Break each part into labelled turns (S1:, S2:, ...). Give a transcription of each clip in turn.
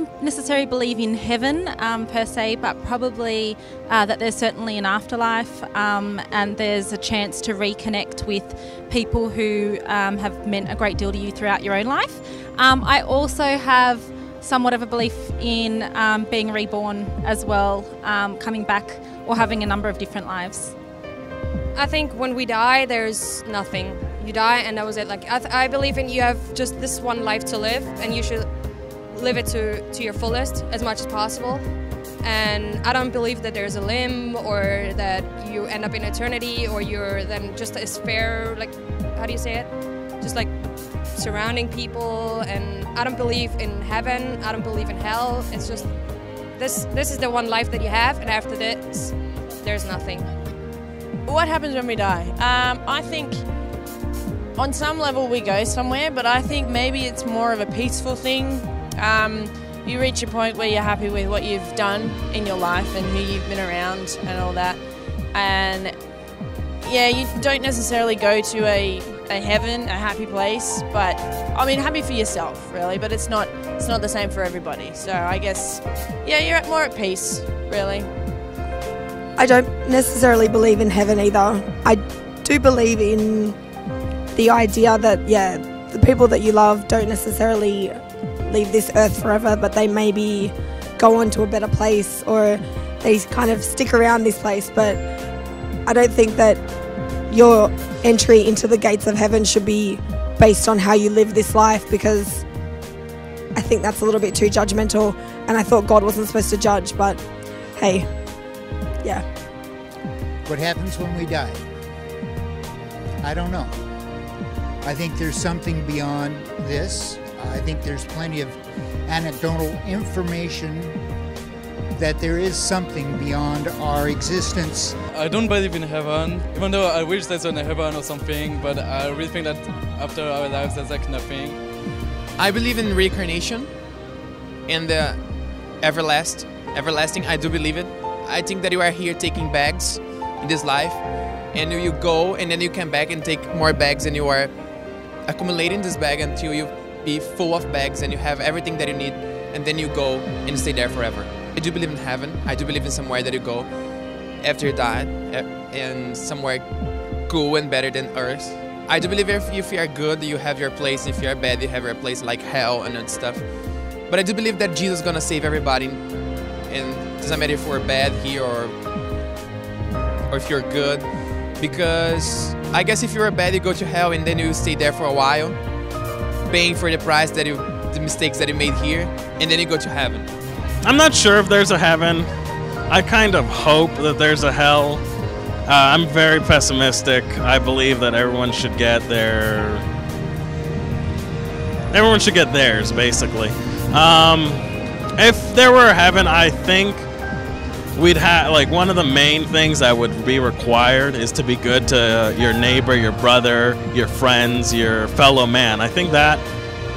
S1: don't necessarily believe in heaven um, per se, but probably uh, that there's certainly an afterlife um, and there's a chance to reconnect with people who um, have meant a great deal to you throughout your own life. Um, I also have somewhat of a belief in um, being reborn as well, um, coming back or having a number of different lives.
S2: I think when we die, there's nothing. You die, and that was it. Like I, I believe in you have just this one life to live, and you should live it to to your fullest as much as possible. And I don't believe that there's a limb or that you end up in eternity or you're then just a spare like how do you say it? Just like surrounding people. And I don't believe in heaven. I don't believe in hell. It's just this this is the one life that you have, and after this, there's nothing.
S3: What happens when we die? Um, I think on some level we go somewhere, but I think maybe it's more of a peaceful thing. Um, you reach a point where you're happy with what you've done in your life and who you've been around and all that. And yeah, you don't necessarily go to a, a heaven, a happy place, but I mean happy for yourself really, but it's not it's not the same for everybody. So I guess yeah, you're at more at peace, really.
S4: I don't necessarily believe in heaven either. I do believe in the idea that, yeah, the people that you love don't necessarily leave this earth forever, but they maybe go on to a better place or they kind of stick around this place. But I don't think that your entry into the gates of heaven should be based on how you live this life because I think that's a little bit too judgmental. And I thought God wasn't supposed to judge, but hey, yeah.
S5: What happens when we die? I don't know. I think there's something beyond this. I think there's plenty of anecdotal information that there is something beyond our existence.
S6: I don't believe in heaven, even though I wish there's a heaven or something, but I really think that after our lives there's like nothing.
S7: I believe in reincarnation and the everlast, everlasting. I do believe it. I think that you are here taking bags in this life, and you go and then you come back and take more bags, and you are accumulating this bag until you be full of bags and you have everything that you need, and then you go and stay there forever. I do believe in heaven. I do believe in somewhere that you go after you die, eh, and somewhere cool and better than Earth. I do believe if, if you are good, you have your place. If you are bad, you have your place like hell and stuff. But I do believe that Jesus is gonna save everybody, and doesn't matter if we're bad here or or if you're good, because I guess if you're bad, you go to hell and then you stay there for a while, paying for the price that you, the mistakes that you made here, and then you go to heaven.
S8: I'm not sure if there's a heaven. I kind of hope that there's a hell. Uh, I'm very pessimistic. I believe that everyone should get their. Everyone should get theirs, basically. Um, if there were a heaven, I think we'd have like one of the main things that would be required is to be good to your neighbor, your brother, your friends, your fellow man. I think that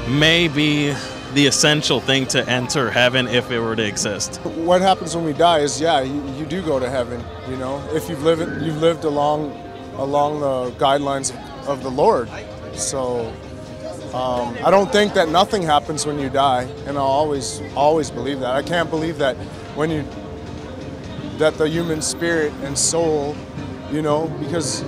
S8: may be the essential thing to enter heaven if it were to exist.
S9: What happens when we die is, yeah, you, you do go to heaven. You know, if you've lived you've lived along along the guidelines of the Lord. So um, I don't think that nothing happens when you die, and I'll always always believe that. I can't believe that when you that the human spirit and soul, you know, because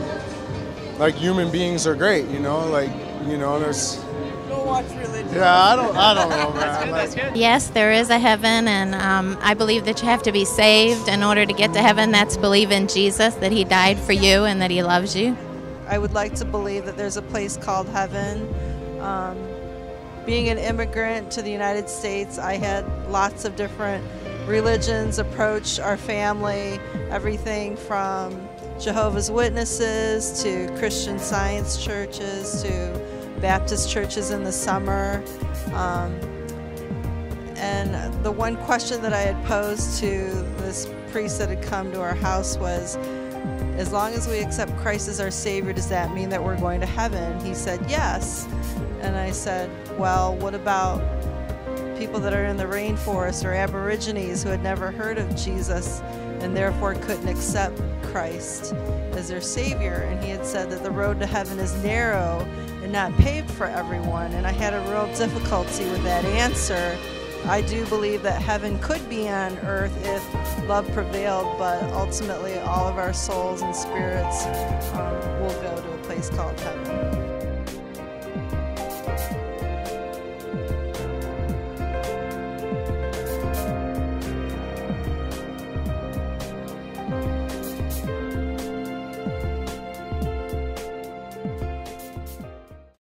S9: like human beings are great, you know, like you know, there's Go watch religion. yeah, I don't, I don't know, man. Like,
S10: Yes, there is a heaven, and um, I believe that you have to be saved in order to get to heaven. That's believe in Jesus, that He died for you, and that He loves you.
S11: I would like to believe that there's a place called heaven. Um, being an immigrant to the United States, I had lots of different religions approach our family, everything from Jehovah's Witnesses to Christian Science churches to Baptist churches in the summer. Um, and the one question that I had posed to this priest that had come to our house was, as long as we accept Christ as our Savior, does that mean that we're going to heaven? He said, yes. And I said, well, what about people that are in the rainforest or Aborigines who had never heard of Jesus and therefore couldn't accept Christ as their Savior? And he had said that the road to heaven is narrow and not paved for everyone. And I had a real difficulty with that answer I do believe that heaven could be on earth if love prevailed, but ultimately all of our souls and spirits um, will go to a place called heaven.